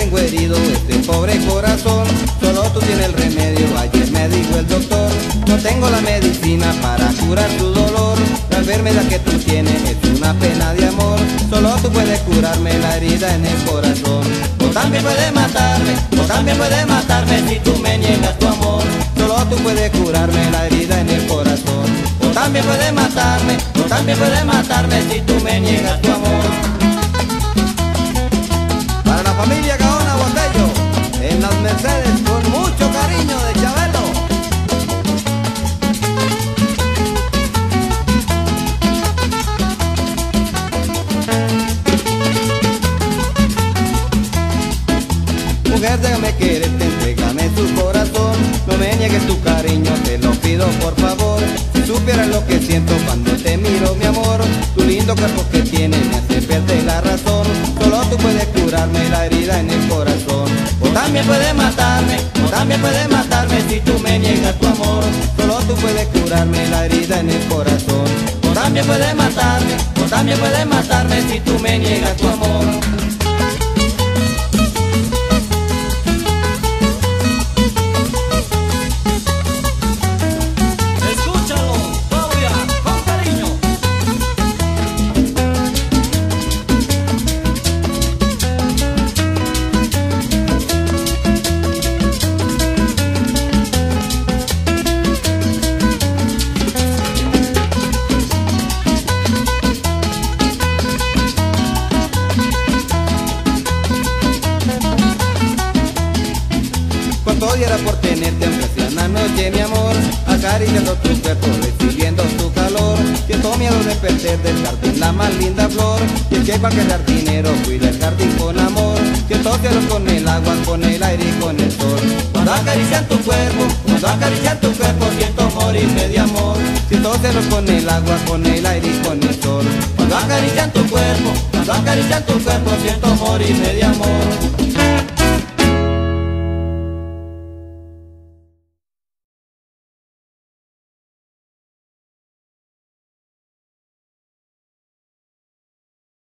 herido este pobre corazón. Solo tú tienes el remedio, ayer me dijo el doctor. No tengo la medicina para curar tu dolor. La enfermedad que tú tienes es una pena de amor. Solo tú puedes curarme la herida en el corazón. O también puedes matarme, o también puedes matarme si tú me niegas tu amor. Solo tú puedes curarme la herida en el corazón. O también puedes matarme, o también puedes matarme si tú me niegas tu amor Mercedes, con mucho cariño de Chabelo. Mujer, déjame quererte, entrégame tu corazón, no me niegues tu cariño, te lo pido por favor. Si supieras lo que siento cuando te miro, mi amor, tu lindo cuerpo que tiene me hace perder la razón. Puedes matarme, o también puedes matarme si tú me niegas tu amor. Solo tú puedes curarme la herida en el corazón. O también puedes matarme, o también puedes matarme si tú me niegas tu amor. Era por tenerte en la noche, mi amor. Acariciando tu cuerpo, recibiendo tu calor. Siento miedo de perder del jardín la más linda flor. Y es que cualquier jardinero cuida el jardín con amor. Siento celos con el agua, con el aire y con el sol. Cuando acarician tu cuerpo, cuando acarician tu cuerpo Siento morirme de amor. Siento celos con el agua, con el aire y con el sol. Cuando acarician tu cuerpo, cuando acarician tu cuerpo Siento morirme de amor